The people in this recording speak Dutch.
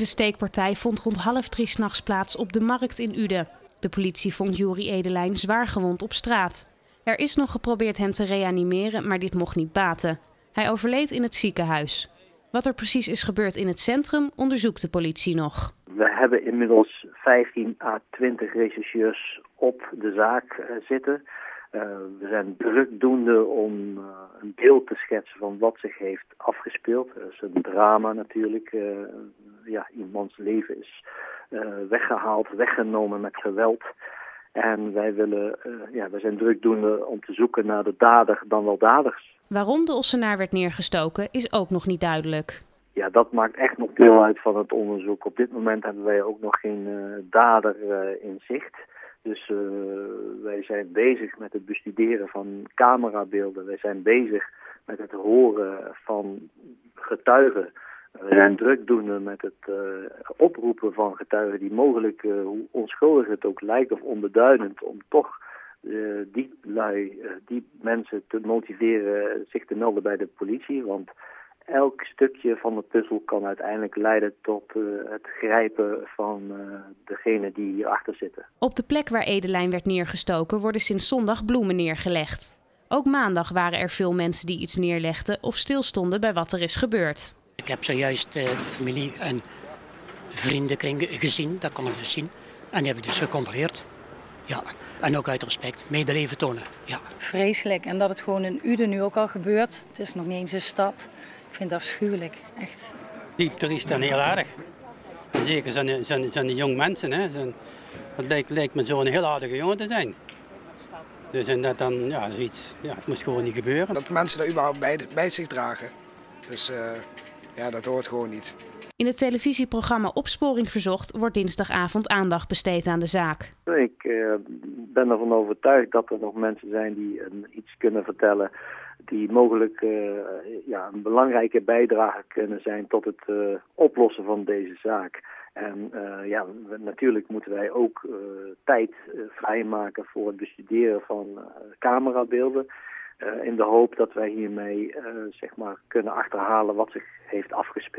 De steekpartij vond rond half drie s'nachts plaats op de markt in Uden. De politie vond Juri Edelijn zwaar gewond op straat. Er is nog geprobeerd hem te reanimeren, maar dit mocht niet baten. Hij overleed in het ziekenhuis. Wat er precies is gebeurd in het centrum onderzoekt de politie nog. We hebben inmiddels 15 à 20 rechercheurs op de zaak uh, zitten. Uh, we zijn drukdoende om uh, een beeld te schetsen van wat zich heeft afgespeeld. Dat is een drama natuurlijk. Ja, iemands leven is weggehaald, weggenomen met geweld. En wij, willen, ja, wij zijn drukdoende om te zoeken naar de dader dan wel daders. Waarom de Ossenaar werd neergestoken is ook nog niet duidelijk. Ja, dat maakt echt nog deel uit van het onderzoek. Op dit moment hebben wij ook nog geen uh, dader in zicht. Dus uh, wij zijn bezig met het bestuderen van camerabeelden. Wij zijn bezig met het horen van getuigen. We zijn drukdoende met het oproepen van getuigen die mogelijk, hoe onschuldig het ook lijkt of onbeduidend, om toch uh, die die mensen te motiveren zich te melden bij de politie. Want elk stukje van de puzzel kan uiteindelijk leiden tot het grijpen van degene die hierachter zitten. Op de plek waar Edelijn werd neergestoken worden sinds zondag bloemen neergelegd. Ook maandag waren er veel mensen die iets neerlegden of stilstonden bij wat er is gebeurd. Ik heb zojuist de familie en vriendenkring gezien, dat kon ik dus zien. En die heb ik dus gecontroleerd. Ja, en ook uit respect, medeleven tonen. Ja. Vreselijk. En dat het gewoon in Uden nu ook al gebeurt. Het is nog niet eens een stad. Ik vind het afschuwelijk, echt. Die toerist dan heel erg. En zeker zijn, zijn, zijn de jong mensen. Hè. Zijn, het lijkt, lijkt me zo'n heel aardige jongen te zijn. Dus en dat dan, ja, zoiets, ja, het moest gewoon niet gebeuren. Dat mensen dat überhaupt bij, bij zich dragen. Dus uh, ja, dat hoort gewoon niet. In het televisieprogramma Opsporing Verzocht wordt dinsdagavond aandacht besteed aan de zaak. Ik uh, ben ervan overtuigd dat er nog mensen zijn die uh, iets kunnen vertellen die mogelijk uh, ja, een belangrijke bijdrage kunnen zijn tot het oplossen van deze zaak. En ja, natuurlijk moeten wij ook tijd vrijmaken voor het bestuderen van camerabeelden. In de hoop dat wij hiermee zeg maar, kunnen achterhalen wat zich heeft afgespeeld.